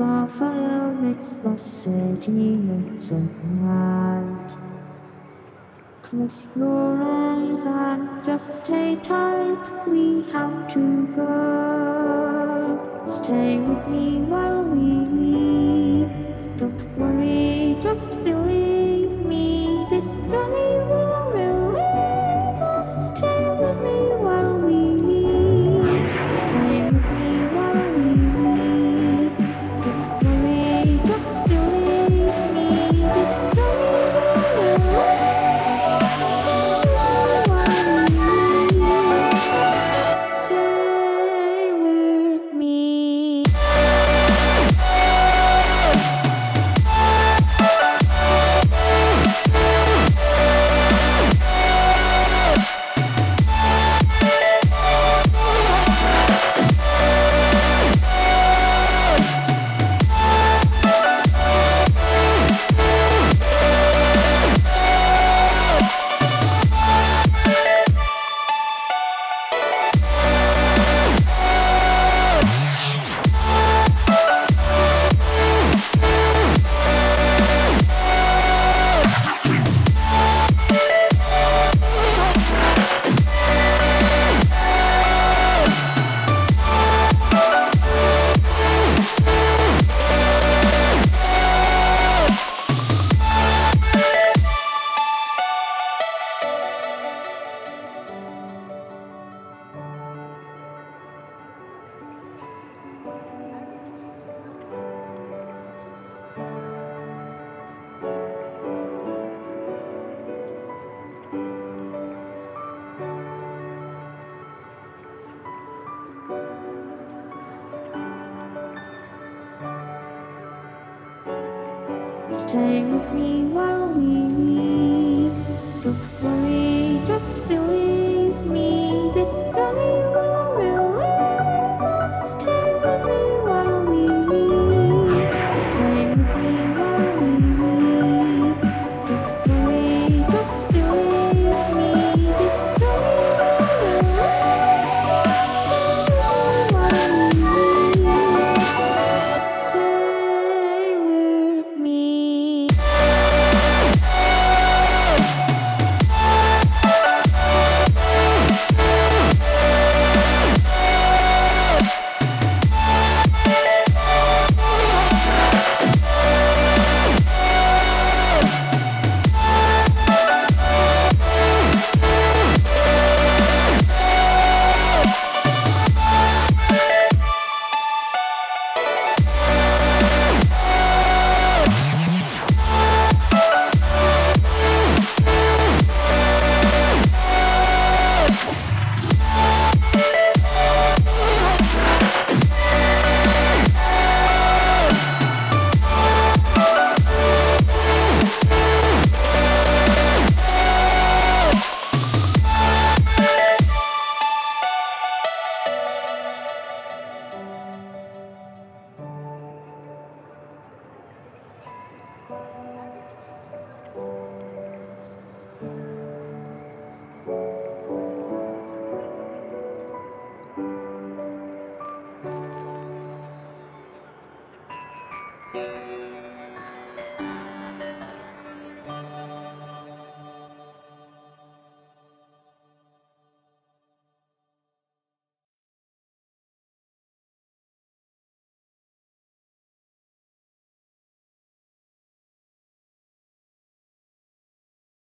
Fire makes the city look so bright. Close your eyes and just stay tight. We have to go. Stay with me while we leave. staying with me while we